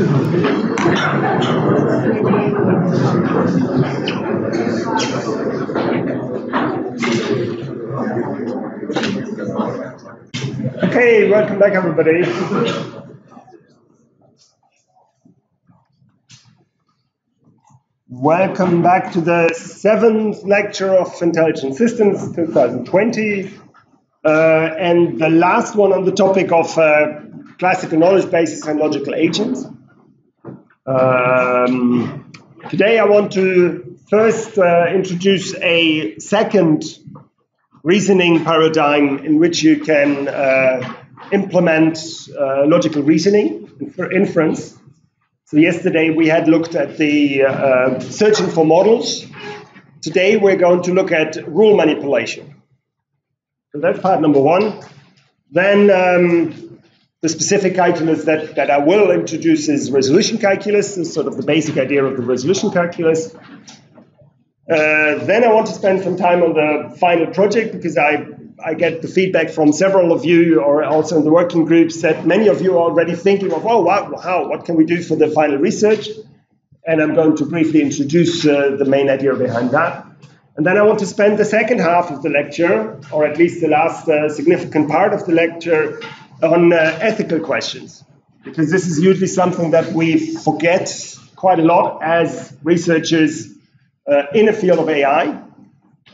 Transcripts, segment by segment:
Okay, welcome back, everybody. Welcome back to the seventh lecture of Intelligent Systems 2020, uh, and the last one on the topic of uh, classical knowledge bases and logical agents. Um, today, I want to first uh, introduce a second reasoning paradigm in which you can uh, implement uh, logical reasoning for inference. So yesterday we had looked at the uh, searching for models. Today we're going to look at rule manipulation. So that's part number one. Then um, the specific calculus that, that I will introduce is resolution calculus, is sort of the basic idea of the resolution calculus. Uh, then I want to spend some time on the final project because I, I get the feedback from several of you or also in the working groups that many of you are already thinking of, oh, wow, how, what can we do for the final research? And I'm going to briefly introduce uh, the main idea behind that. And then I want to spend the second half of the lecture, or at least the last uh, significant part of the lecture, on uh, ethical questions. Because this is usually something that we forget quite a lot as researchers uh, in a field of AI.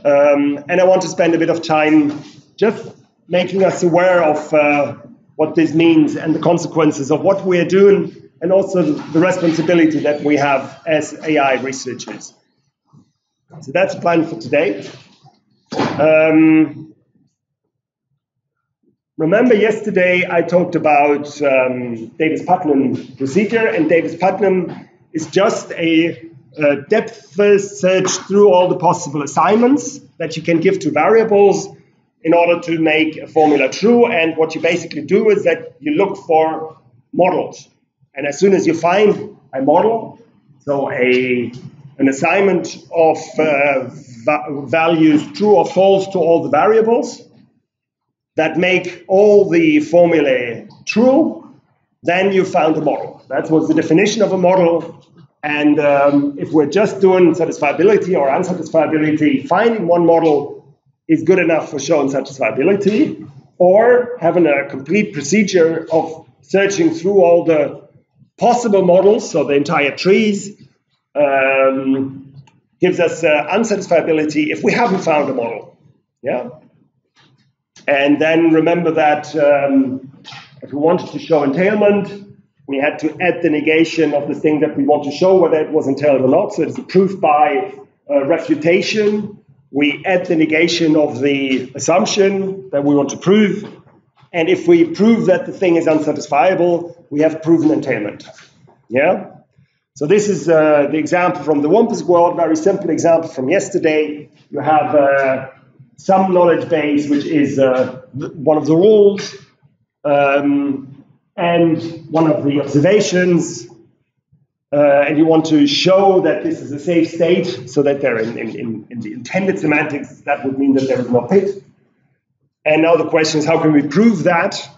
Um, and I want to spend a bit of time just making us aware of uh, what this means and the consequences of what we are doing, and also the responsibility that we have as AI researchers. So that's the plan for today. Um, remember, yesterday I talked about um, Davis Putnam procedure, and Davis Putnam is just a uh, depth search through all the possible assignments that you can give to variables in order to make a formula true. And what you basically do is that you look for models. And as soon as you find a model, so a an assignment of uh, va values true or false to all the variables that make all the formulae true, then you found a model. That was the definition of a model. And um, if we're just doing satisfiability or unsatisfiability, finding one model is good enough for showing satisfiability, or having a complete procedure of searching through all the possible models, so the entire trees, um, gives us uh, unsatisfiability if we haven't found a model. Yeah. And then remember that um, if we wanted to show entailment, we had to add the negation of the thing that we want to show, whether it was entailed or not. So it's proof by uh, refutation. We add the negation of the assumption that we want to prove. And if we prove that the thing is unsatisfiable, we have proven entailment. Yeah? So this is uh, the example from the Wumpus world, very simple example from yesterday. You have uh, some knowledge base, which is uh, one of the rules. Um, and one of the observations, uh, and you want to show that this is a safe state so that they're in, in, in, the intended semantics, that would mean that there is no pit. And now the question is, how can we prove that?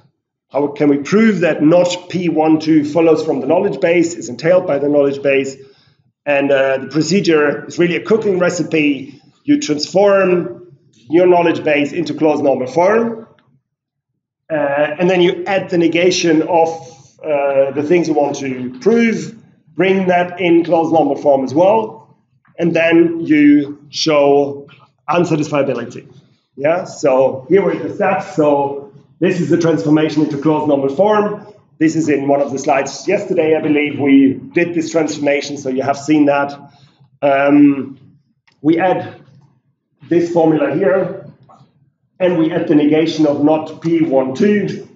How can we prove that not P12 follows from the knowledge base, is entailed by the knowledge base? And uh, the procedure is really a cooking recipe. You transform your knowledge base into clause normal form. Uh, and then you add the negation of uh, the things you want to prove, bring that in clause normal form as well, and then you show unsatisfiability. Yeah, so here are the steps. So this is the transformation into clause normal form. This is in one of the slides yesterday, I believe. We did this transformation, so you have seen that. Um, we add this formula here and we add the negation of not P12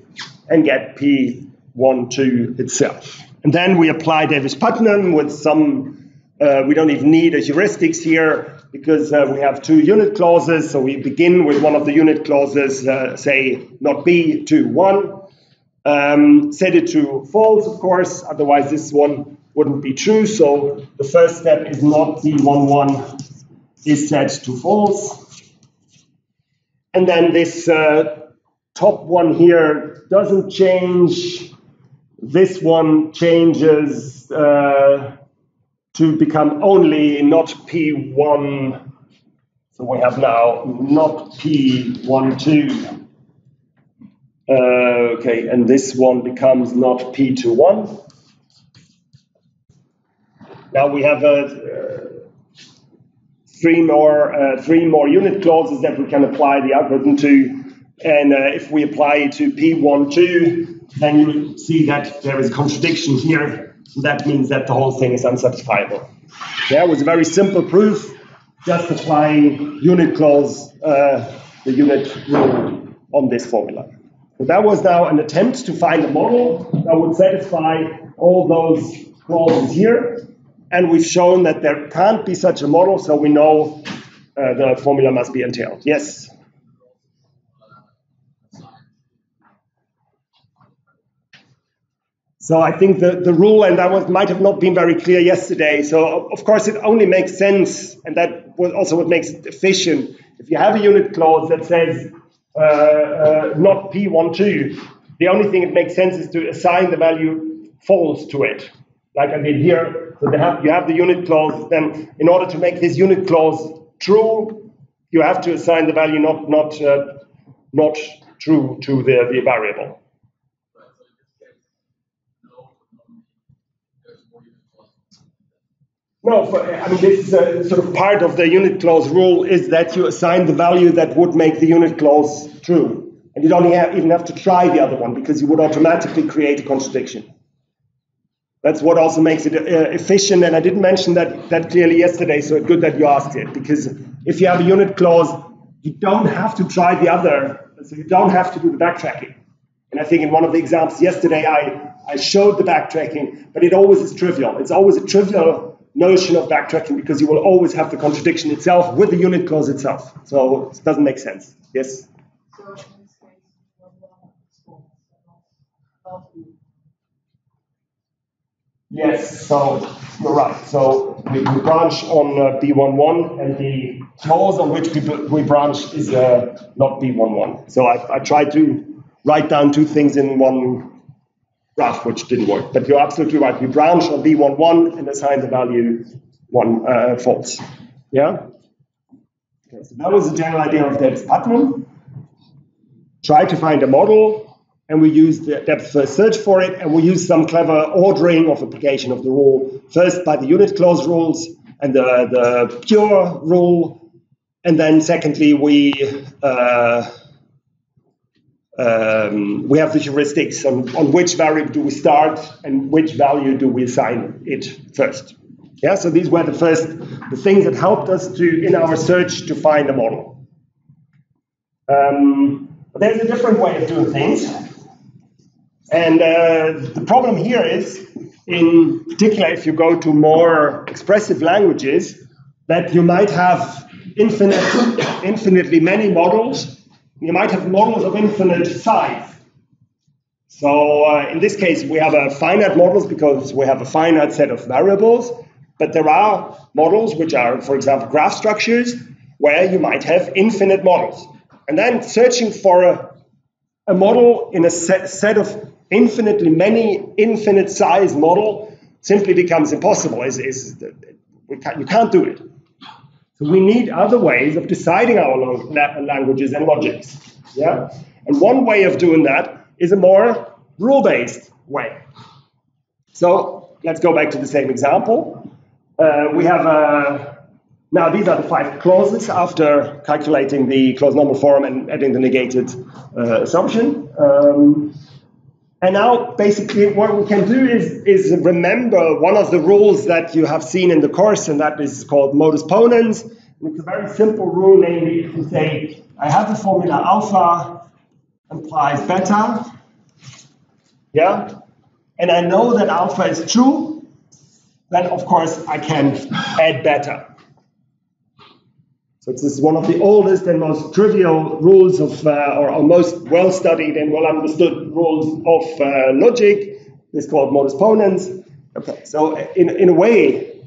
and get P12 itself. And then we apply Davis-Putnam with some, uh, we don't even need a heuristics here because uh, we have two unit clauses. So we begin with one of the unit clauses, uh, say not B to 1. Um, set it to false, of course, otherwise this one wouldn't be true. So the first step is not B11 is set to false. And then this uh, top one here doesn't change. this one changes uh, to become only not P1. So we have now not P12. Uh, okay, and this one becomes not P21. Now we have uh, three more uh, three more unit clauses that we can apply the algorithm to. And uh, if we apply it to P12, then you see that there is a contradiction here. That means that the whole thing is unsatisfiable. There was a very simple proof, just applying unit clause, uh, the unit rule on this formula. So that was now an attempt to find a model that would satisfy all those clauses here. And we've shown that there can't be such a model, so we know uh, the formula must be entailed. Yes? So I think the, the rule, and that was, might have not been very clear yesterday. So of course it only makes sense, and that was also what makes it efficient. If you have a unit clause that says uh, uh, not P12, the only thing it makes sense is to assign the value false to it, like I did here. So have, you have the unit clause. Then in order to make this unit clause true, you have to assign the value not not uh, not true to the, the variable. No, for, I mean, this is a, sort of part of the unit clause rule is that you assign the value that would make the unit clause true. And you don't have, even have to try the other one because you would automatically create a contradiction. That's what also makes it uh, efficient. And I didn't mention that, that clearly yesterday, so it's good that you asked it. Because if you have a unit clause, you don't have to try the other. So you don't have to do the backtracking. And I think in one of the examples yesterday, I, I showed the backtracking, but it always is trivial. It's always a trivial notion of backtracking because you will always have the contradiction itself with the unit clause itself. So it doesn't make sense. Yes? Yes, so you're right. So we, we branch on uh, B11, and the clause on which we, we branch is uh, not B11. So I, I tried to write down two things in one graph, which didn't work. But you're absolutely right. We branch on B11 and assign the value one uh, false. Yeah? Okay, so that was the general idea of Davis-Putnam. Try to find a model, and we use the depth first search for it, and we use some clever ordering of application of the rule, first by the unit clause rules and the, the pure rule, and then secondly, we uh, um, we have the heuristics on, on which variable do we start and which value do we assign it first. Yeah, so these were the first the things that helped us to in our search to find a model. Um, there's a different way of doing things, and uh, the problem here is, in particular, if you go to more expressive languages, that you might have infinite, infinitely many models you might have models of infinite size. So uh, in this case, we have a finite models because we have a finite set of variables, but there are models which are, for example, graph structures, where you might have infinite models. And then searching for a, a model in a set, set of infinitely many infinite size model simply becomes impossible. Is, is, can't, you can't do it. So we need other ways of deciding our languages and logics. Yeah? And one way of doing that is a more rule-based way. So let's go back to the same example. Uh, we have uh, now these are the five clauses after calculating the clause normal form and adding the negated uh, assumption. Um, and now basically what we can do is, is remember one of the rules that you have seen in the course, and that is called modus ponens. it's a very simple rule, namely if you say, I have the formula alpha implies beta, yeah, and I know that alpha is true, then of course I can add beta. So this is one of the oldest and most trivial rules of, uh, or, or, most well-studied and well-understood rules of uh, logic. It's called modus ponens. Okay, so in, in a way,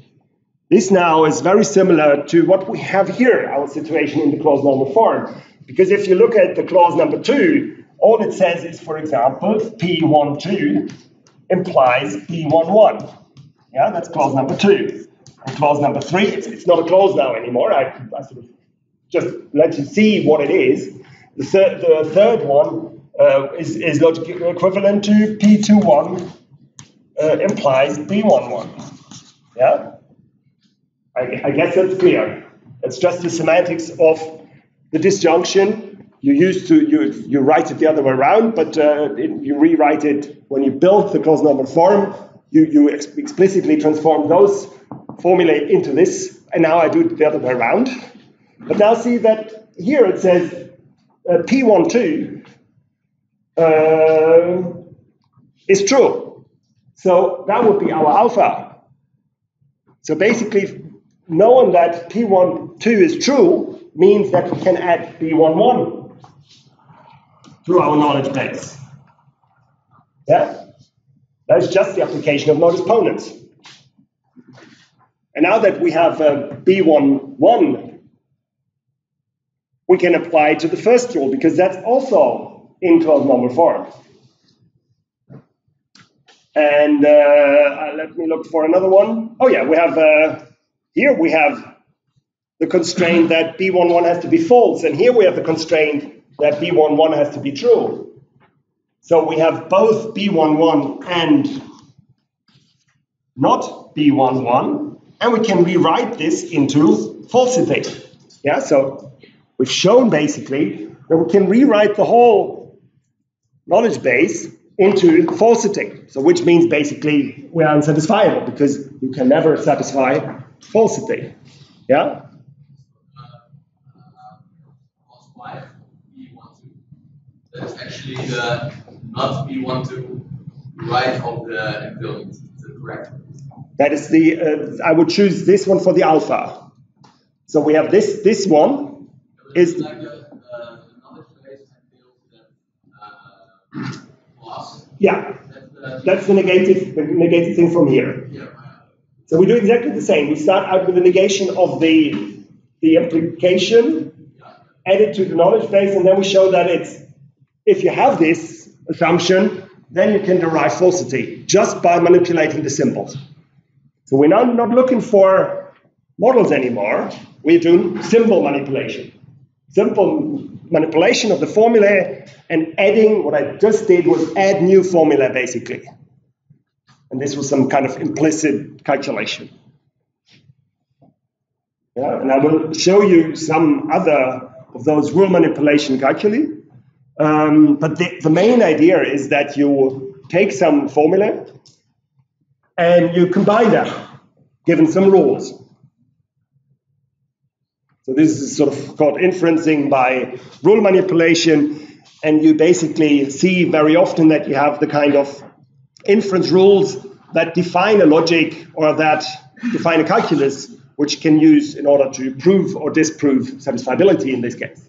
this now is very similar to what we have here, our situation in the clause normal form. Because if you look at the clause number two, all it says is, for example, P12 implies B11. Yeah, that's clause number two. Clause number three, it's, it's not a clause now anymore. I, I sort of just let you see what it is. The, the third one uh, is, is logical equivalent to P21 uh, implies B11. Yeah? I, I guess that's clear. It's just the semantics of the disjunction. You used to you you write it the other way around, but uh, it, you rewrite it when you build the clause number form. You you ex explicitly transform those formulae into this, and now I do it the other way around. But now see that here it says uh, P12 uh, is true. So that would be our alpha. So basically, knowing that P12 is true means that we can add B11 to our knowledge base. Yeah? That is just the application of modus ponens. And now that we have uh, B11, we can apply to the first rule because that's also in clause normal form. And uh, uh, let me look for another one. Oh yeah, we have uh, here we have the constraint that B11 has to be false, and here we have the constraint that B11 has to be true. So we have both B11 and not B11, and we can rewrite this into falsity. Yeah, so we've shown basically that we can rewrite the whole knowledge base into falsity. So which means basically we're unsatisfiable because you can never satisfy falsity. Yeah? That's actually the not we want to write of the equivalent. Is that correct? That is the, uh, I would choose this one for the alpha. So we have this, this one is. Like the, uh, knowledge base and the uh, Yeah, that's the negative, the negative thing from here. Yeah. So we do exactly the same. We start out with the negation of the, the implication, add it to the knowledge base, and then we show that it's, if you have this assumption, then you can derive falsity just by manipulating the symbols. So we're now not looking for models anymore. We're doing simple manipulation. Simple manipulation of the formula and adding, what I just did was add new formula basically. And this was some kind of implicit calculation. Yeah, and I will show you some other of those rule manipulation calculi. Um, but the, the main idea is that you take some formula and you combine them, given some rules. So this is sort of called inferencing by rule manipulation, and you basically see very often that you have the kind of inference rules that define a logic or that define a calculus which can use in order to prove or disprove satisfiability in this case.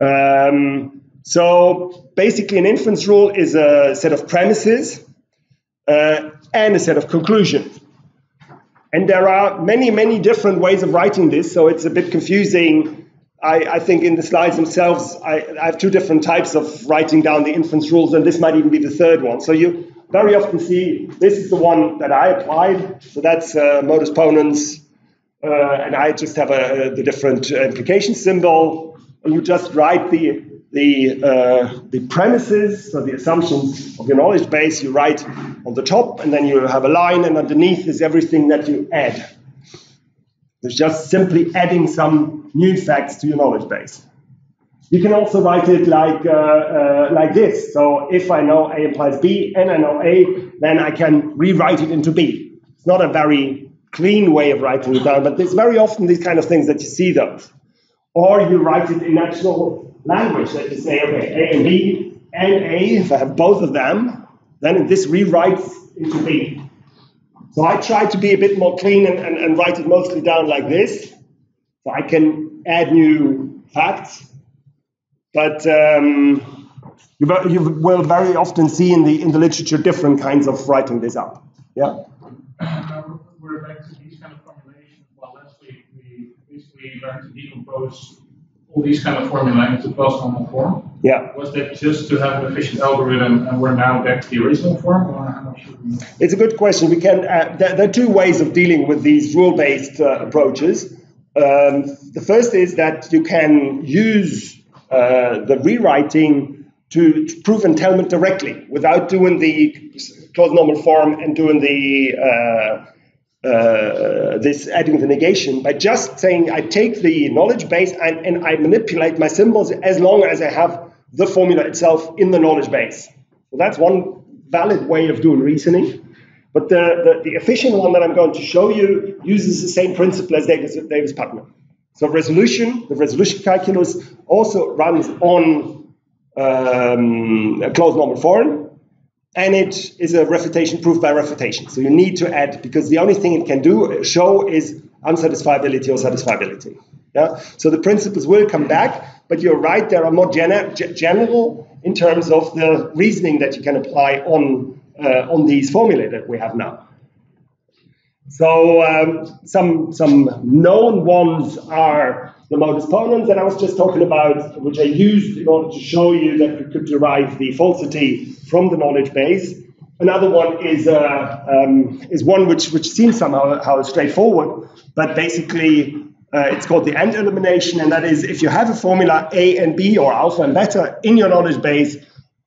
Um, so basically an inference rule is a set of premises uh, and a set of conclusions. And there are many, many different ways of writing this, so it's a bit confusing. I, I think in the slides themselves, I, I, have two different types of writing down the inference rules, and this might even be the third one. So you very often see this is the one that I applied. So that's uh, modus ponens, uh, and I just have a, the different implication symbol, and you just write the the uh, the premises, so the assumptions of your knowledge base. You write on the top, and then you have a line, and underneath is everything that you add. It's just simply adding some new facts to your knowledge base. You can also write it like, uh, uh, like this. So if I know A implies B and I know A, then I can rewrite it into B. It's not a very clean way of writing it down, but there's very often these kind of things that you see those. Or you write it in natural language that you say, okay, A and B and A, if I have both of them, then this rewrites into B. So I try to be a bit more clean and, and, and write it mostly down like this. So I can add new facts but um, you, you, will very often see in the in the literature different kinds of writing this up. Yeah. we're back to these kind of formulations. Well, week we basically learned to decompose all these kind of formulae into clause normal form. Yeah. Was that just to have an efficient algorithm and we're now back to the original form? Or we... It's a good question. We can. Uh, there, there, are two ways of dealing with these rule-based uh, approaches. Um, the first is that you can use uh, the rewriting to, to, prove entailment directly without doing the closed normal form and doing the uh, this adding the negation by just saying I take the knowledge base and, and, I manipulate my symbols as long as I have the formula itself in the knowledge base. So that's one valid way of doing reasoning. But the, the, the efficient one that I'm going to show you uses the same principle as Davis, Davis Putnam. So resolution, the resolution calculus also runs on um, a clause normal form and it is a refutation proof by refutation. So you need to add because the only thing it can do show is unsatisfiability or satisfiability. Yeah. So the principles will come back, but you're right. There are more gen- general in terms of the reasoning that you can apply on uh, on these formulae that we have now. So um, some some known ones are the modus ponens that I was just talking about, which I used in order to show you that we could derive the falsity from the knowledge base. Another one is uh, um, is one which which seems somehow how straightforward, but basically uh, it's called the AND elimination, and that is if you have a formula A and B or alpha and beta in your knowledge base,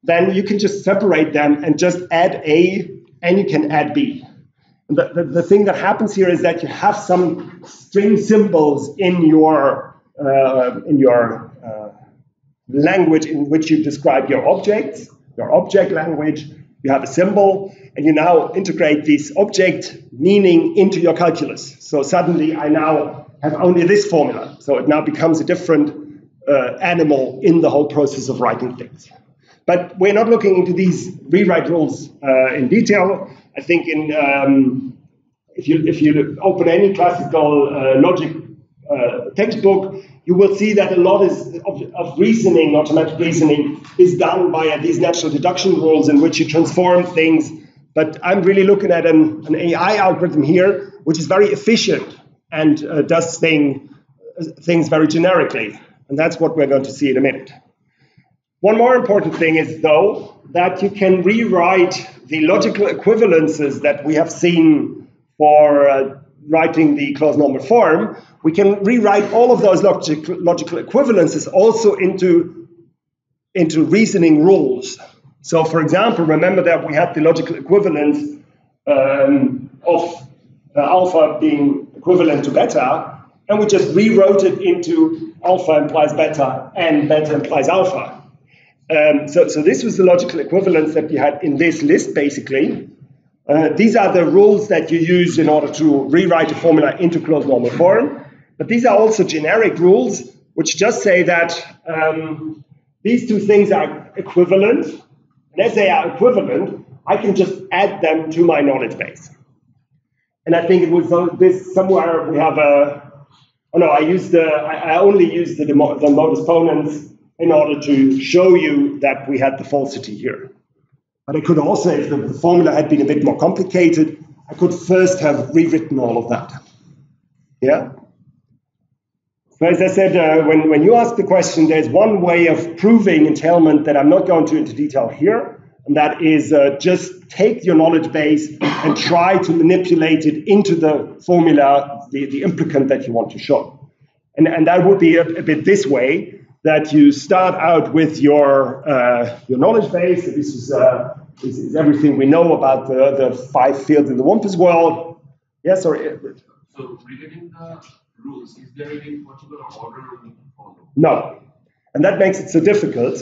then you can just separate them and just add A and you can add B. The, the, the, thing that happens here is that you have some string symbols in your uh, in your uh, language in which you describe your objects, your object language. You have a symbol, and you now integrate this object meaning into your calculus. So suddenly, I now have only this formula. So it now becomes a different uh, animal in the whole process of writing things. But we're not looking into these rewrite rules uh, in detail. I think in um, if you if you open any classical uh, logic uh, textbook, you will see that a lot is, of, of, reasoning, automatic reasoning, is done by these natural deduction rules in which you transform things. But I'm really looking at an, an AI algorithm here, which is very efficient and uh, does thing, things very generically. And that's what we're going to see in a minute. One more important thing is, though, that you can rewrite the logical equivalences that we have seen for uh, writing the clause normal form, we can rewrite all of those logic, logical equivalences also into, into reasoning rules. So, for example, remember that we had the logical equivalence um, of uh, alpha being equivalent to beta, and we just rewrote it into alpha implies beta and beta implies alpha. Um, so, so this was the logical equivalence that we had in this list, basically. Uh, these are the rules that you use in order to rewrite a formula into clause normal form. But these are also generic rules which just say that um, these two things are equivalent. And as they are equivalent, I can just add them to my knowledge base. And I think it was this somewhere we have a, oh no, I used the, I only used the, the modus ponens in order to show you that we had the falsity here. But I could also, if the, formula had been a bit more complicated, I could first have rewritten all of that. Yeah? So as I said, uh, when, when you ask the question, there's one way of proving entailment that I'm not going to into detail here, and that is uh, just take your knowledge base and try to manipulate it into the formula, the, the implicant that you want to show. And, and that would be a, a bit this way that you start out with your uh, your knowledge base. This is, uh, this is everything we know about the, the five fields in the Wumpus world. Yes, or so regarding the rules, is there any particular order we follow? No, and that makes it so difficult.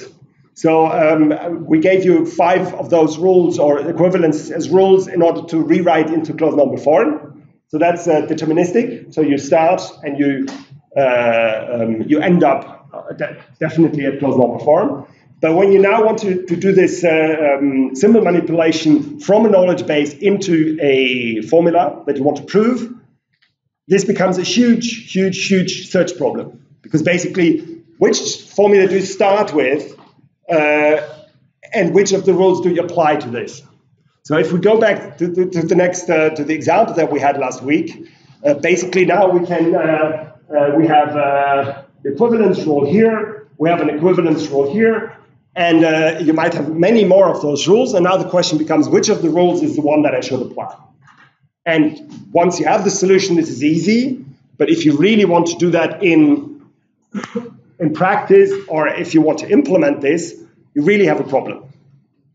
So um, we gave you five of those rules or equivalents as rules in order to rewrite into closed number form. So that's uh, deterministic. So you start and you uh, um, you end up uh, definitely at clause normal form. But when you now want to, to do this uh, um, symbol manipulation from a knowledge base into a formula that you want to prove, this becomes a huge, huge, huge search problem. Because basically, which formula do you start with, uh, and which of the rules do you apply to this? So if we go back to, to, to the next, uh, to the example that we had last week, uh, basically now we can, uh, we have equivalence rule here, we have an equivalence rule here, and uh, you might have many more of those rules. And now the question becomes which of the rules is the one that I should apply? And once you have the solution, this is easy. But if you really want to do that in, in practice, or if you want to implement this, you really have a problem.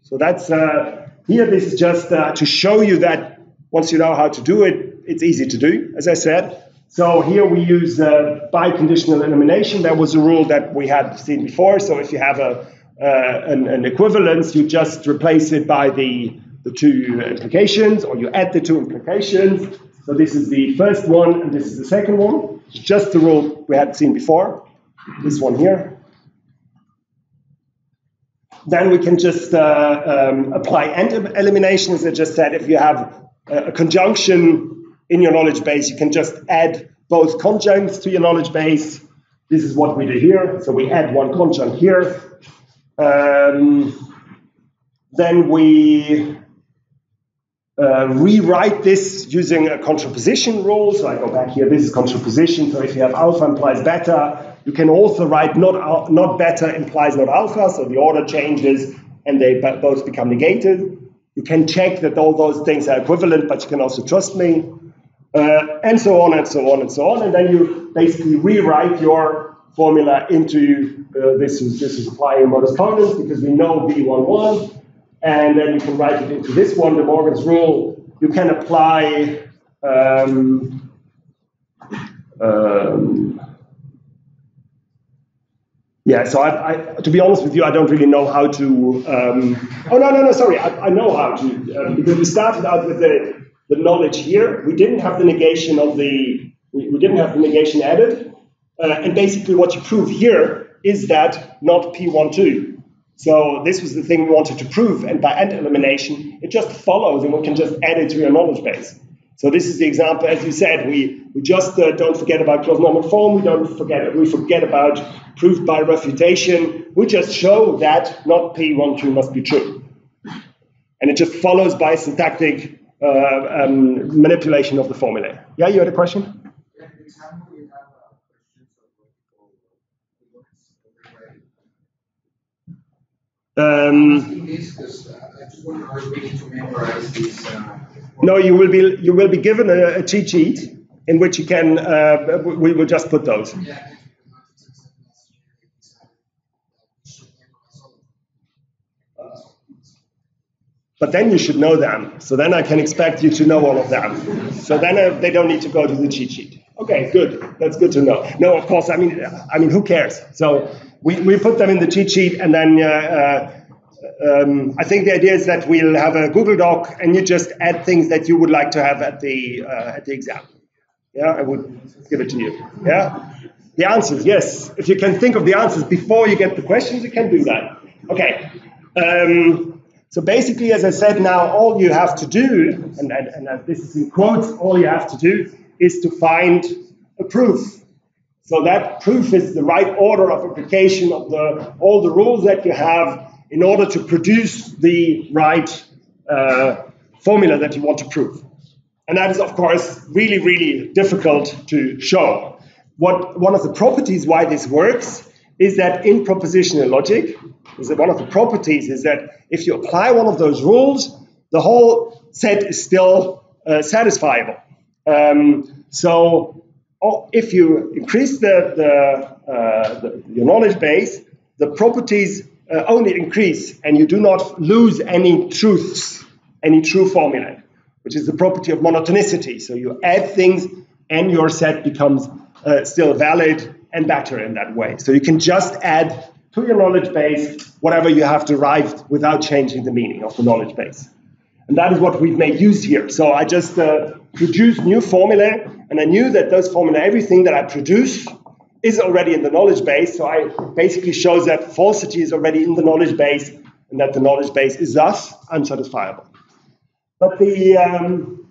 So that's uh, here. This is just uh, to show you that once you know how to do it, it's easy to do, as I said. So here we use uh, biconditional elimination. That was a rule that we had seen before. So if you have a, uh, an, an, equivalence, you just replace it by the, the two implications, or you add the two implications. So this is the first one, and this is the second one. It's just the rule we had seen before. This one here. Then we can just uh, um, apply AND elimination, as I just said. If you have a conjunction in your knowledge base, you can just add both conjuncts to your knowledge base. This is what we do here. So we add one conjunct here. Um, then we uh, rewrite this using a contraposition rule. So I go back here. This is contraposition. So if you have alpha implies beta, you can also write not, not beta implies not alpha. So the order changes and they both become negated. You can check that all those things are equivalent, but you can also trust me uh, and so on and so on and so on. And then you basically rewrite your formula into uh, this is this is applying modus ponens because we know B11, and then you can write it into this one, De Morgan's rule. You can apply. Um, um, yeah, so I, I, to be honest with you, I don't really know how to. Um, oh no, no, no, sorry, I, I know how to um, because we started out with the the knowledge here. We didn't have the negation of the, we, didn't have the negation added. Uh, and basically what you prove here is that not P12. So this was the thing we wanted to prove. And by AND elimination, it just follows and we can just add it to your knowledge base. So this is the example, as you said, we, we just uh, don't forget about clause normal form. We don't forget, it, we forget about proof by refutation. We just show that not P12 must be true. And it just follows by syntactic uh, um, manipulation of the formula. Yeah, you had a question? Um, no, you will be you will be given a, a cheat sheet in which you can. Uh, we will just put those. Yeah. But then you should know them. So then I can expect you to know all of them. So then uh, they don't need to go to the cheat sheet. Okay, good. That's good to know. No, of course. I mean, I mean, who cares? So we, we put them in the cheat sheet, and then uh, uh, um, I think the idea is that we'll have a Google Doc, and you just add things that you would like to have at the uh, at the exam. Yeah, I would give it to you. Yeah, the answers. Yes, if you can think of the answers before you get the questions, you can do that. Okay. Um, so basically, as I said, now all you have to do, and, and, and this is in quotes, all you have to do is to find a proof. So that proof is the right order of application of the, all the rules that you have in order to produce the right uh, formula that you want to prove. And that is, of course, really, really difficult to show. What one of the properties why this works is that in propositional logic, is that one of the properties is that if you apply one of those rules, the whole set is still uh, satisfiable. Um, so oh, if you increase the, the, uh, the, your knowledge base, the properties uh, only increase and you do not lose any truths, any true formula, which is the property of monotonicity. So you add things and your set becomes uh, still valid and better in that way. So you can just add to your knowledge base whatever you have derived without changing the meaning of the knowledge base. And that is what we've made use here. So I just uh, produced new formulae, and I knew that those formulae, everything that I produce, is already in the knowledge base. So I basically shows that falsity is already in the knowledge base, and that the knowledge base is thus unsatisfiable. But the, um,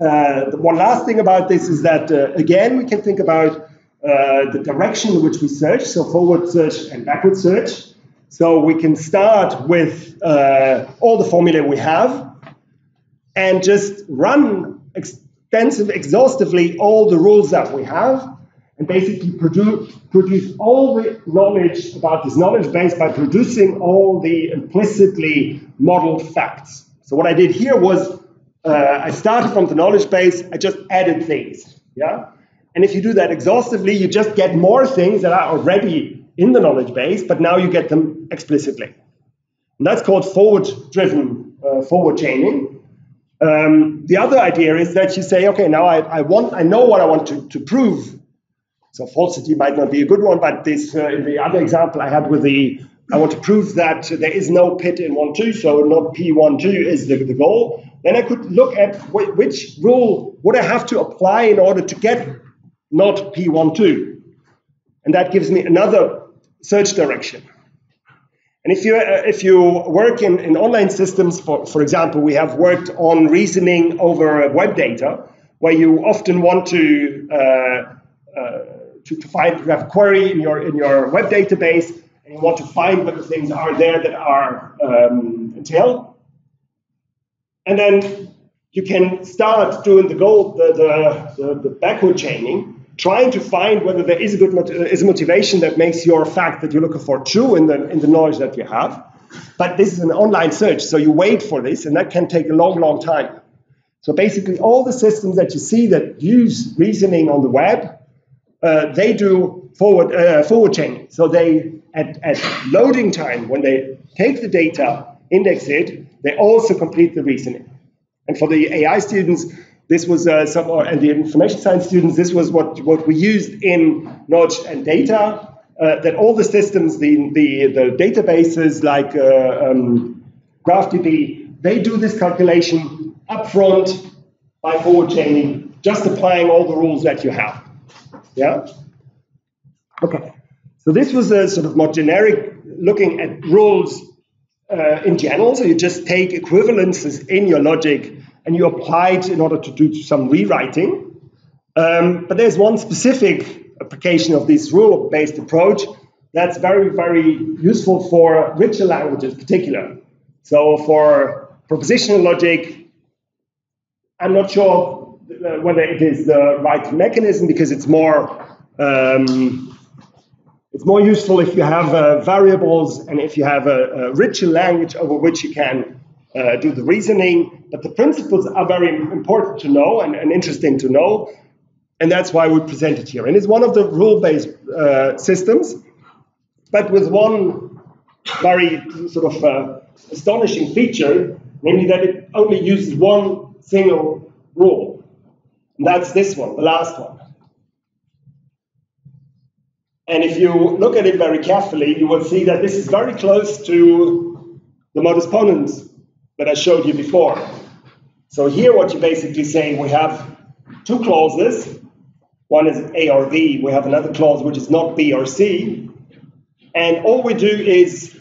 uh, the one last thing about this is that uh, again we can think about uh, the direction in which we search, so forward search and backward search. So we can start with uh, all the formulae we have and just run extensive, exhaustively all the rules that we have. and basically produce, produce all the knowledge about this knowledge base by producing all the implicitly modeled facts. So what I did here was uh, I started from the knowledge base, I just added things. Yeah? And if you do that exhaustively, you just get more things that are already in the knowledge base, but now you get them explicitly. And that's called forward-driven uh, forward chaining. Um, the other idea is that you say, okay, now I, I, want, I know what I want to, to prove. So falsity might not be a good one, but this uh, in the other example I had with the, I want to prove that there is no pit in one two, so not P one two is the, the goal. Then I could look at wh which rule would I have to apply in order to get not P one two, and that gives me another search direction. And if you, uh, if you work in, in online systems, for, for example, we have worked on reasoning over web data, where you often want to, uh, uh, to, to, find, you have a query in your, in your web database, and you want to find whether things are there that are um. And then you can start doing the goal, the, the, the, the backward chaining, trying to find whether there is a good is a motivation that makes your fact that you're looking for true in the in the knowledge that you have. But this is an online search, so you wait for this, and that can take a long, long time. So basically, all the systems that you see that use reasoning on the web, uh, they do forward uh, forward chaining. So they at, at loading time when they take the data, index it, they also complete the reasoning. And for the AI students, this was uh, some, and the information science students, this was what, what we used in knowledge and data. Uh, that all the systems, the, the, the databases like uh, um, GraphDB, they do this calculation upfront by forward chaining, just applying all the rules that you have. Yeah? Okay. So this was a sort of more generic looking at rules uh, in general. So you just take equivalences in your logic and you apply it in order to do some rewriting. Um, but there's one specific application of this rule-based approach that's very, very useful for richer languages in particular. So for propositional logic, I'm not sure whether it is the right mechanism because it's more um, it's more useful if you have uh, variables and if you have a, a richer language over which you can uh, do the reasoning. But the principles are very important to know and, and, interesting to know. And that's why we present it here. And it's one of the rule based uh, systems, but with one very sort of uh, astonishing feature, namely that it only uses one single rule. And that's this one, the last one. And if you look at it very carefully, you will see that this is very close to the modus ponens that I showed you before. So here what you're basically saying, we have two clauses. One is A or B. We have another clause which is not B or C. And all we do is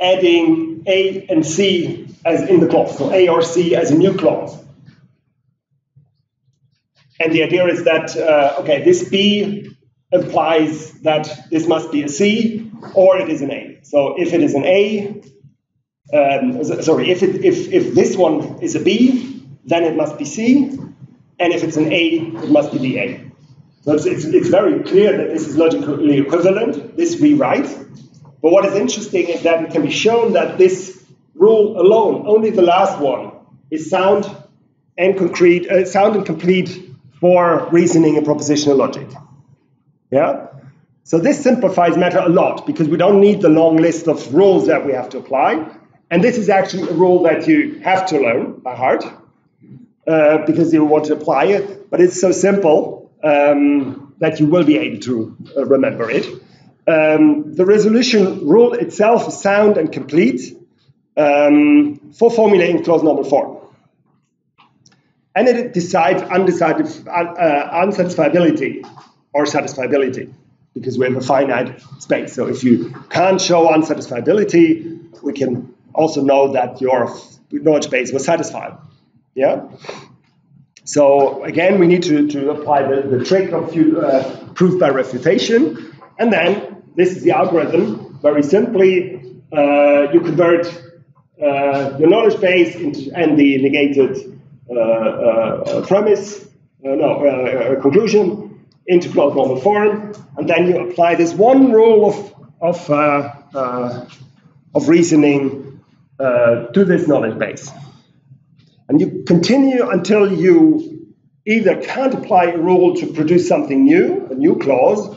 adding A and C as in the clause. So A or C as a new clause. And the idea is that, uh, okay, this B implies that this must be a C or it is an A. So if it is an A, um, sorry, if, it, if, if this one is a B, then it must be C, and if it's an A, it must be the A. So it's, it's, it's very clear that this is logically equivalent, this rewrite. But what is interesting is that it can be shown that this rule alone, only the last one, is sound and concrete, uh, sound and complete for reasoning and propositional logic. Yeah? So this simplifies matter a lot because we don't need the long list of rules that we have to apply. And this is actually a rule that you have to learn by heart uh, because you want to apply it. But it's so simple um, that you will be able to uh, remember it. Um, the resolution rule itself is sound and complete um, for formulating clause normal form. And it decides undecided uh, unsatisfiability or satisfiability because we have a finite space. So if you can't show unsatisfiability, we can also know that your knowledge base was satisfied. Yeah. So again, we need to, to apply the, the trick of uh, proof by refutation. And then this is the algorithm. Very simply, uh, you convert uh, your knowledge base into, and the negated uh, uh, premise, uh, no, conclusion, into clause normal form, and then you apply this one rule of, of, of reasoning uh, to this knowledge base. And you continue until you either can't apply a rule to produce something new, a new clause,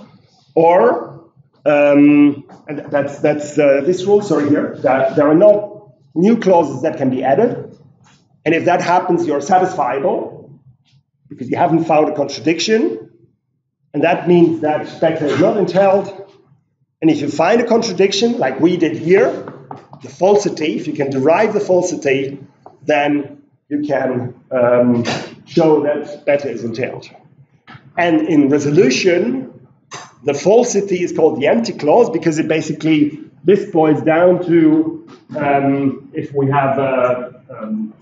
or um, and that's that's uh, this rule. Sorry, here that there are no new clauses that can be added, and if that happens, you're satisfiable because you haven't found a contradiction, and that means that better is not entailed. And if you find a contradiction, like we did here, the falsity, if you can derive the falsity, then you can um, show that better is entailed. And in resolution, the falsity is called the empty clause because it basically this boils down to um, if we have a, um,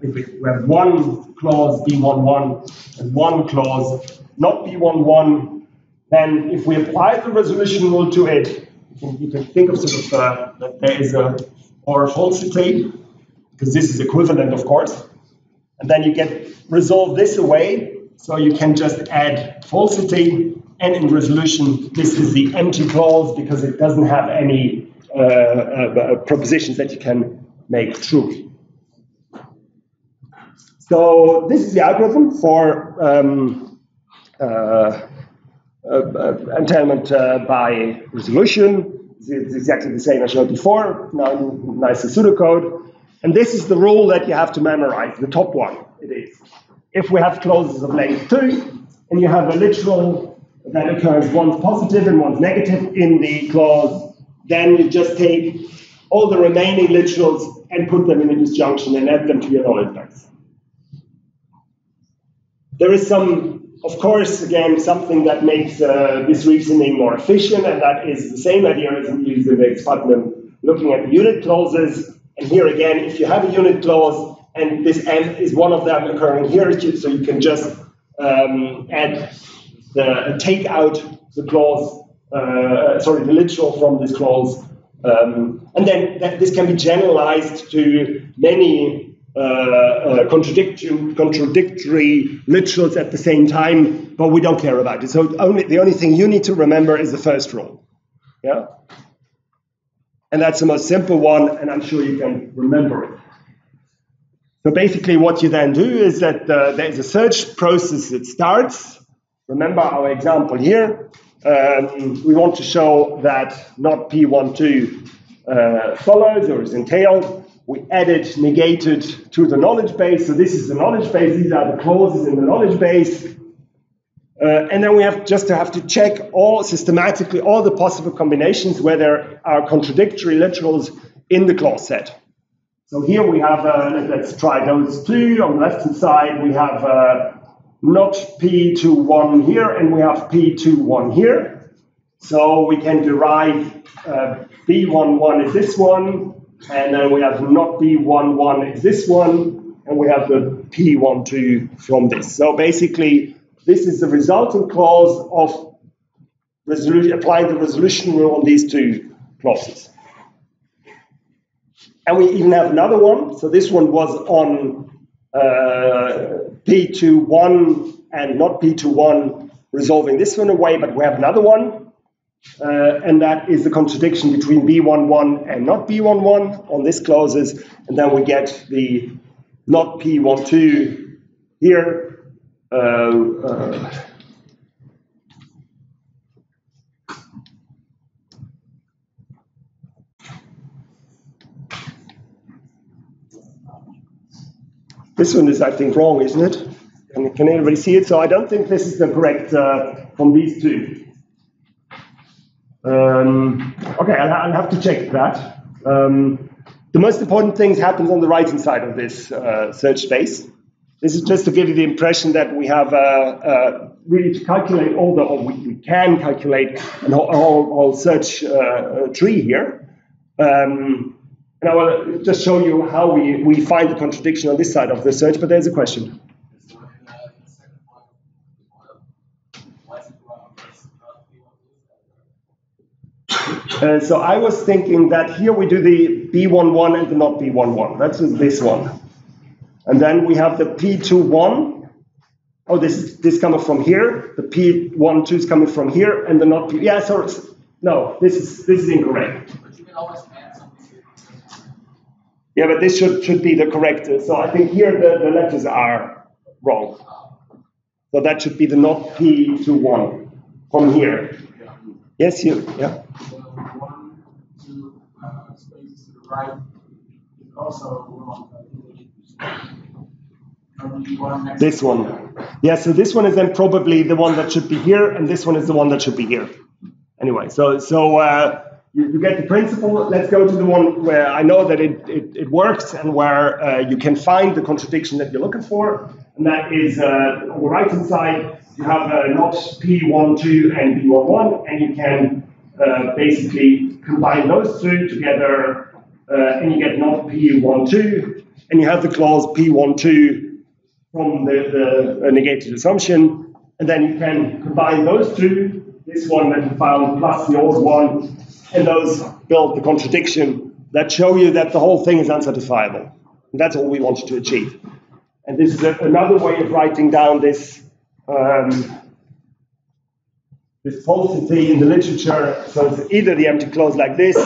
if we have one clause B11 and one clause not B11, then if we apply the resolution rule to it, you can, you can think of sort of uh, that there is a or falsity because this is equivalent, of course, and then you get resolve this away, so you can just add falsity and in resolution, this is the empty clause because it doesn't have any uh, uh, propositions that you can make true. So this is the algorithm for um, uh, uh, uh entailment uh, by resolution. It's exactly the same as I showed before, now nice pseudocode. And this is the rule that you have to memorize, the top one it is. If we have clauses of length 2, and you have a literal that occurs once positive and once negative in the clause, then you just take all the remaining literals and put them in a disjunction and add them to your knowledge base. There is some, of course, again, something that makes uh, this reasoning more efficient, and that is the same idea as we use in Davis Putnam, looking at the unit clauses. And here again, if you have a unit clause and this n is one of them occurring here, so you can just um, add the take out the clause, uh, sorry, the literal from this clause. Um, and then that, this can be generalized to many uh, uh, contradictory, contradictory literals at the same time, but we don't care about it. So only, the only thing you need to remember is the first rule. Yeah? And that's the most simple one, and I'm sure you can remember it. So basically what you then do is that uh, there's a search process that starts, Remember our example here. Um, we want to show that not P12 uh, follows or is entailed. We added negated to the knowledge base. So this is the knowledge base. These are the clauses in the knowledge base. Uh, and then we have just to have to check all systematically all the possible combinations where there are contradictory literals in the clause set. So here we have, uh, let's try those two. On the left hand side, we have uh, not P21 here, and we have P21 here. So we can derive uh, B11 is this one, and then we have not B11 is this one, and we have the P12 from this. So basically, this is the resulting clause of applying the resolution rule on these two clauses. And we even have another one. So this one was on uh, P21 and not P21 resolving this one away, but we have another one. Uh, and that is the contradiction between B11 and not B11 on this clauses. And then we get the not P12 here. Uh, uh, This one is, I think, wrong, isn't it? Can, can anybody see it? So I don't think this is the correct uh, from these two. Um, okay, I'll, I'll, have to check that. Um, the most important things happens on the right-hand side of this uh, search space. This is just to give you the impression that we have uh, uh really to calculate all the, or we, we can calculate an whole, whole, whole search uh, tree here. Um, and I will just show you how we, we find the contradiction on this side of the search, but there's a question. Uh, so I was thinking that here we do the B11 and the not B11. That's this one. And then we have the P21 oh, this is this coming from here. The P12 is coming from here, and the not P. Yeah, sorry. No, this is this is incorrect. But you can always add something here. Yeah, but this should should be the correct. So I think here the, the letters are wrong. So that should be the not P21 from here. Yes, you. Yeah. One, two uh, spaces to the right is also wrong. This one. Yeah, so this one is then probably the one that should be here, and this one is the one that should be here. Anyway, so so uh, you, you get the principle. Let's go to the one where I know that it, it, it works and where uh, you can find the contradiction that you're looking for, and that is uh, on the right hand side. You have uh, not P12 and P11, and you can uh, basically combine those two together, uh, and you get not P12, and you have the clause P12 from the, the negated assumption, and then you can combine those two, this one that you found plus the old one, and those build the contradiction that show you that the whole thing is unsatisfiable. And that's all we wanted to achieve. And this is a, another way of writing down this um, this falsity in the literature. So it's either the empty clause like this,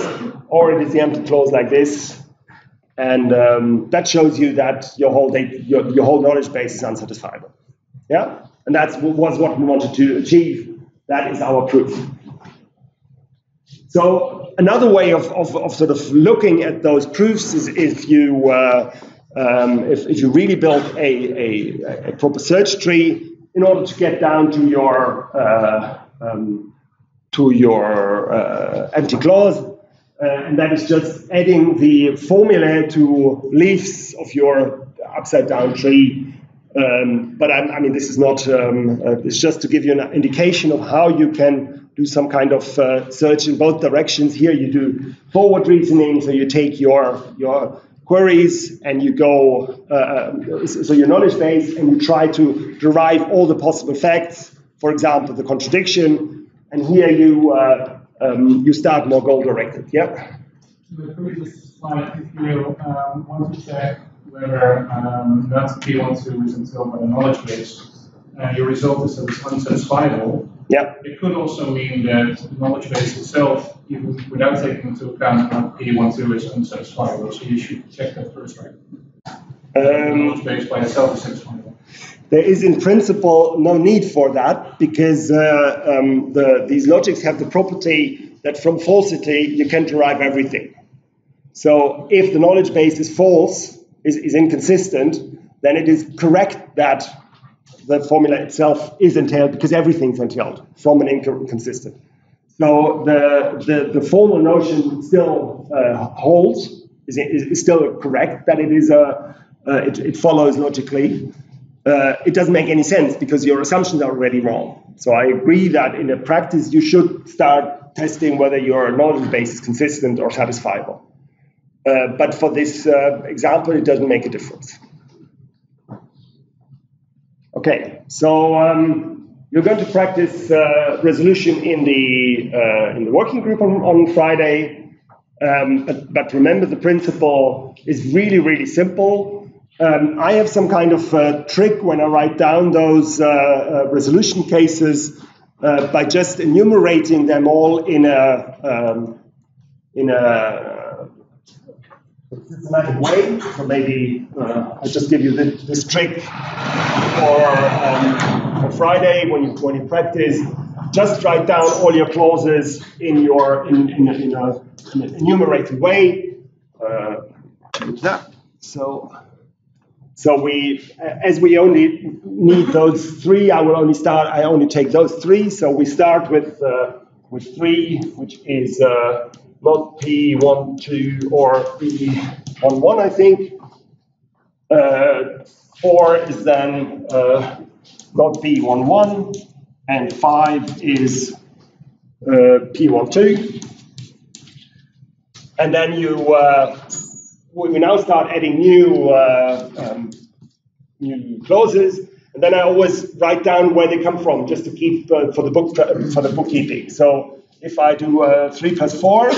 or it is the empty clause like this. And um, that shows you that your whole data, your, your whole knowledge base is unsatisfiable. Yeah, and that was what we wanted to achieve. That is our proof. So another way of, of, of sort of looking at those proofs is if you uh, um, if, if you really build a, a, a proper search tree in order to get down to your uh, um, to your uh, empty clause, uh, and that is just adding the formula to leaves of your upside down tree. Um, but I, I mean, this is not. Um, uh, it's just to give you an indication of how you can do some kind of uh, search in both directions. Here, you do forward reasoning, so you take your your queries and you go uh, so your knowledge base and you try to derive all the possible facts. For example, the contradiction, and here you uh, um, you start more goal directed. Yeah. The previous slide, if you um, want to check whether um, that P12 is entailed by the knowledge base, uh, your result is that it's unsatisfiable. Yeah. It could also mean that the knowledge base itself, even without taking into account that P12 is unsatisfiable. So you should check that first, right? The Um, knowledge base by itself is satisfiable. There is, in principle, no need for that because uh, um, the, these logics have the property that from falsity you can derive everything. So if the knowledge base is false, is, is inconsistent, then it is correct that the formula itself is entailed because everything's entailed from an inconsistent. So the, the, the formal notion still uh, holds, is, is, is still correct that it is a, uh, it, it follows logically. Uh, it doesn't make any sense because your assumptions are already wrong. So I agree that in a practice you should start testing whether your knowledge base is consistent or satisfiable. Uh, but for this uh, example, it doesn't make a difference. Okay, so um, you're going to practice uh, resolution in the uh, in the working group on, on Friday. Um, but, but remember, the principle is really really simple. Um, I have some kind of uh, trick when I write down those uh, uh, resolution cases uh, by just enumerating them all in a um, in a systematic way. So maybe uh, I'll just give you this, this trick for, um, for Friday when you when you practice. Just write down all your clauses in your in, in, in, a, in an enumerated way. Uh, that. So. So we, as we only need those three, I will only start. I only take those three. So we start with uh, with three, which is uh, not P one two or P one one, I think. Uh, four is then uh, not P one one, and five is uh, P one two. And then you uh, we now start adding new uh, um, new clauses, and then I always write down where they come from, just to keep uh, for the book for the bookkeeping. So if I do uh, three plus four,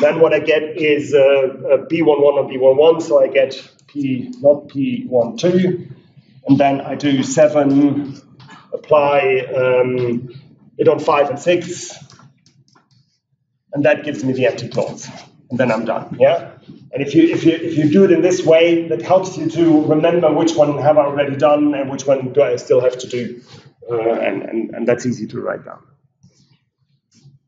then what I get is uh, uh, B11 and B11, so I get P not P12. and then I do seven, apply um, it on five and six, and that gives me the empty clause, and then I'm done. Yeah. And if you if you if you do it in this way, that helps you to remember which one have I already done and which one do I still have to do, uh, and, and and that's easy to write down.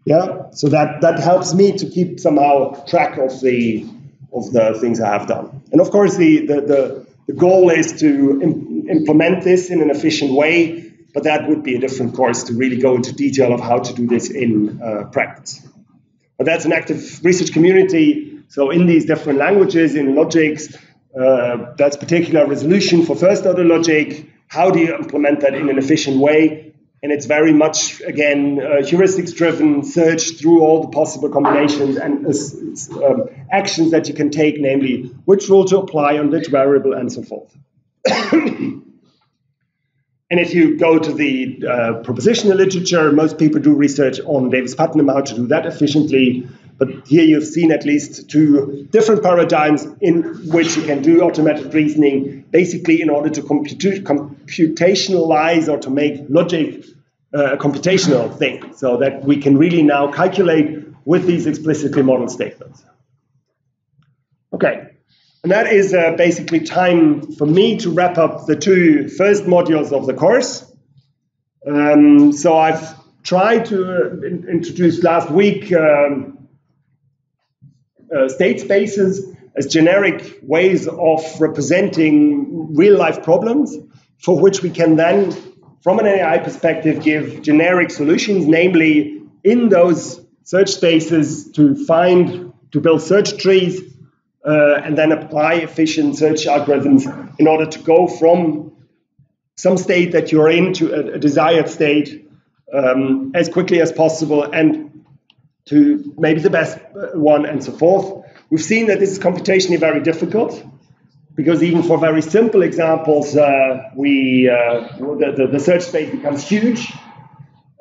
Yeah. So that that helps me to keep somehow track of the of the things I have done. And of course, the the the, the goal is to Im- implement this in an efficient way. But that would be a different course to really go into detail of how to do this in uh, practice. But that's an active research community. So in these different languages, in logics, uh, that's particular resolution for first order logic. How do you implement that in an efficient way? And it's very much, again, uh, heuristics driven, search through all the possible combinations and uh, um, actions that you can take, namely which rule to apply on which variable and so forth. And if you go to the uh, propositional literature, most people do research on Davis-Putnam, how to do that efficiently. But here you've seen at least two different paradigms in which you can do automated reasoning, basically in order to comput- computationalize or to make logic uh, a computational thing, so that we can really now calculate with these explicitly modeled statements. Okay, and that is uh, basically time for me to wrap up the two first modules of the course. Um, so I've tried to uh, in- introduce last week um, uh, state spaces as generic ways of representing real life problems for which we can then, from an AI perspective, give generic solutions, namely in those search spaces to find, to build search trees uh, and then apply efficient search algorithms in order to go from some state that you're in to a, a desired state um, as quickly as possible and to maybe the best one and so forth. We've seen that this is computationally very difficult because even for very simple examples, uh, we uh, the, the, search space becomes huge.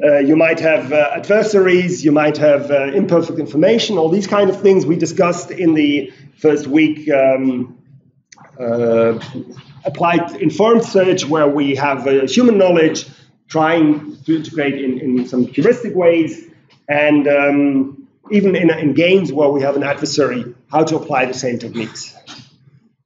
Uh, you might have uh, adversaries, you might have uh, imperfect information, all these kind of things we discussed in the first week um, uh, applied informed search where we have uh, human knowledge trying to integrate in, in some heuristic ways and um, even in, in games where we have an adversary how to apply the same techniques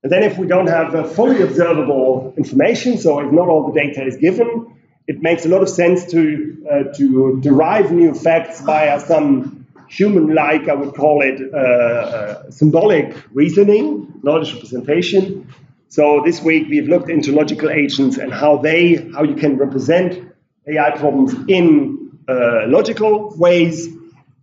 and then if we don't have uh, fully observable information so if not all the data is given it makes a lot of sense to uh, to derive new facts via some human-like, I would call it, uh, uh, symbolic reasoning, knowledge representation. So this week we've looked into logical agents and how they, how you can represent AI problems in uh, logical ways.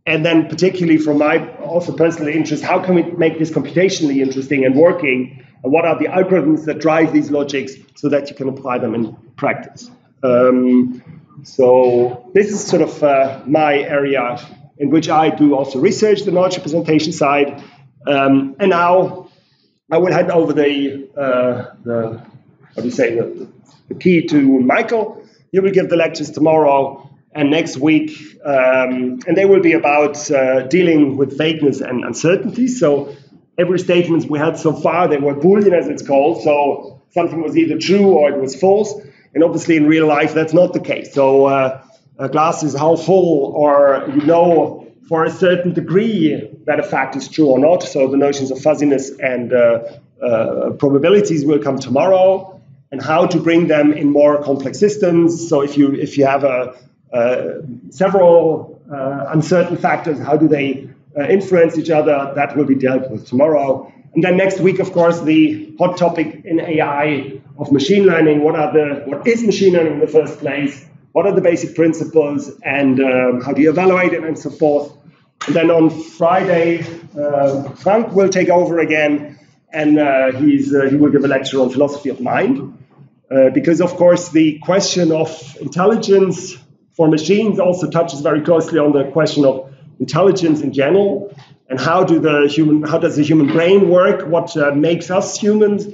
And then particularly from my also personal interest, how can we make this computationally interesting and working? And what are the algorithms that drive these logics so that you can apply them in practice? Um, so this is sort of uh, my area in which I do also research the knowledge representation side. Um, and now I will hand over the, uh, the how do you say, the, the, key to Michael. He will give the lectures tomorrow and next week, um, and they will be about uh, dealing with vagueness and uncertainty. So every statement we had so far, they were Boolean as it's called. So something was either true or it was false. And obviously in real life, that's not the case. So uh, a glass is half full, or you know for a certain degree that a fact is true or not. So the notions of fuzziness and uh, uh, probabilities will come tomorrow, and how to bring them in more complex systems. So if you if you have a, uh, several uh, uncertain factors, how do they uh, influence each other? That will be dealt with tomorrow. And then next week, of course, the hot topic in AI of machine learning. What are the what is machine learning in the first place? what are the basic principles and um, how do you evaluate it and so forth. And then on Friday, uh, Frank will take over again and uh, he's, uh, he will give a lecture on philosophy of mind. Uh, because, of course, the question of intelligence for machines also touches very closely on the question of intelligence in general and how do the human how does the human brain work what uh, makes us humans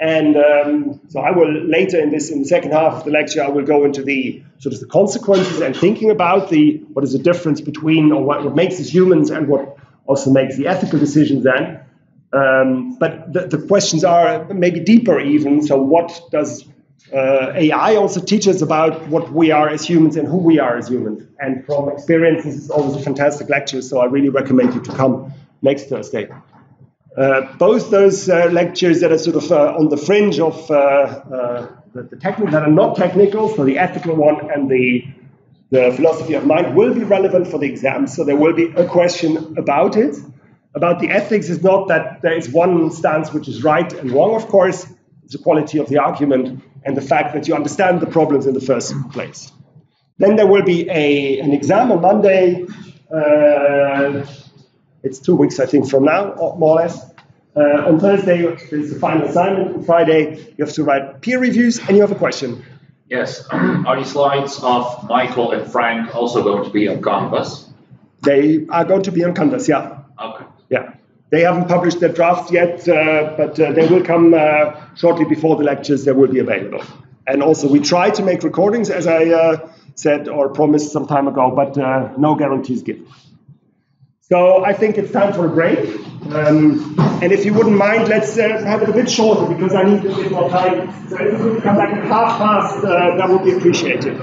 and um, so I will later in this in the second half of the lecture I will go into the sort of the consequences and thinking about the what is the difference between or what, what makes us humans and what also makes the ethical decisions then. Um, but the, the, questions are maybe deeper even. So what does uh, AI also teaches about what we are as humans and who we are as humans. And from experience, this is always a fantastic lecture, so I really recommend you to come next Thursday. Uh, both those uh, lectures that are sort of uh, on the fringe of uh, uh, the, the technical, that are not technical, so the ethical one and the, the philosophy of mind will be relevant for the exam. So there will be a question about it. About the ethics is not that there is one stance which is right and wrong, of course, it's the quality of the argument and the fact that you understand the problems in the first place. Then there will be a, an exam on Monday. Uh, it's two weeks, I think, from now, more or less. Uh, on Thursday, there's the final assignment. On Friday, you have to write peer reviews, and you have a question. Yes. Are the slides of Michael and Frank also going to be on Canvas? They are going to be on Canvas, yeah. Okay. Yeah. They haven't published their draft yet, uh, but uh, they will come uh, shortly before the lectures. They will be available. And also, we try to make recordings, as I uh, said or promised some time ago, but uh, no guarantees given. So I think it's time for a break. Um, and if you wouldn't mind, let's have it a bit shorter because I need a bit more time. So if you could come back half past, that would be appreciated.